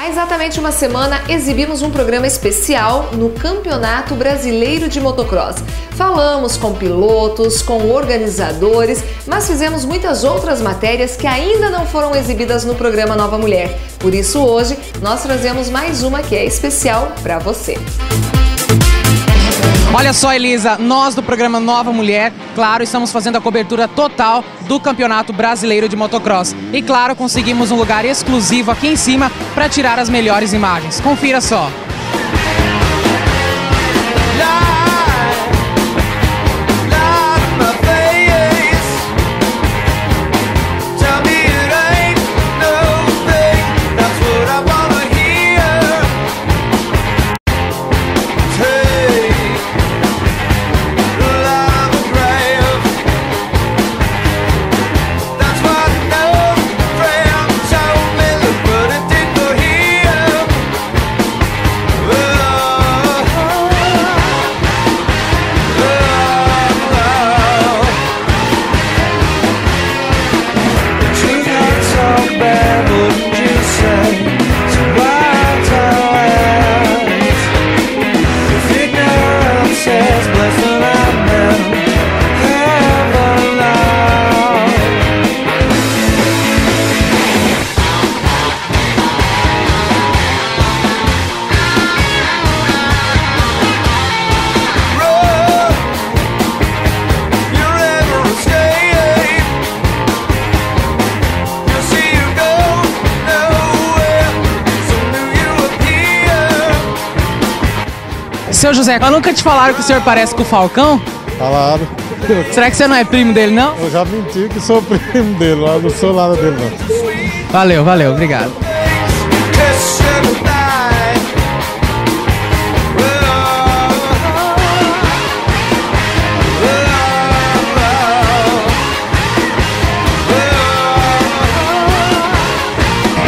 Há exatamente uma semana exibimos um programa especial no Campeonato Brasileiro de Motocross. Falamos com pilotos, com organizadores, mas fizemos muitas outras matérias que ainda não foram exibidas no programa Nova Mulher. Por isso, hoje nós trazemos mais uma que é especial para você. Olha só, Elisa, nós do programa Nova Mulher, claro, estamos fazendo a cobertura total do Campeonato Brasileiro de Motocross. E claro, conseguimos um lugar exclusivo aqui em cima para tirar as melhores imagens. Confira só. Seu José, mas nunca te falaram que o senhor parece com o Falcão? Falaram. Será que você não é primo dele, não? Eu já menti que sou primo dele, lá não sou nada dele, não. Valeu, valeu, obrigado.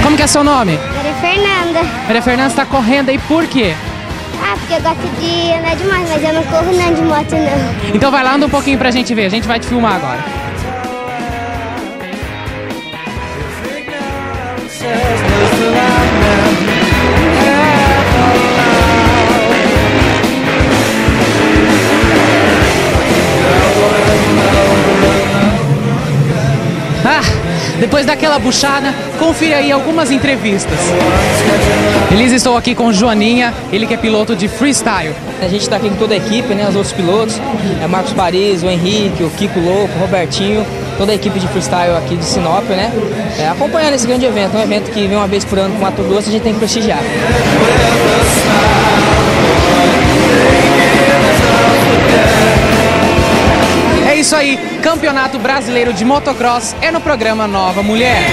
Como que é seu nome? Maria Fernanda. Maria Fernanda está correndo aí por quê? Ah, porque eu gosto de andar demais, mas eu não corro não de moto não. Então vai lá, anda um pouquinho pra gente ver. A gente vai te filmar agora. Depois daquela buchada, confira aí algumas entrevistas. Elisa, estou aqui com Joaninha, ele que é piloto de freestyle. A gente está aqui com toda a equipe, né? Os outros pilotos. É Marcos Paris, o Henrique, o Kiko Louco, o Robertinho, toda a equipe de freestyle aqui de Sinop, né? É, acompanhando esse grande evento. É um evento que vem uma vez por ano com Mato Grosso, a gente tem que prestigiar. É isso aí, Campeonato Brasileiro de Motocross é no programa Nova Mulher.